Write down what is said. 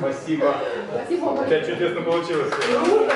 Спасибо. Спасибо У тебя чудесно получилось. большое.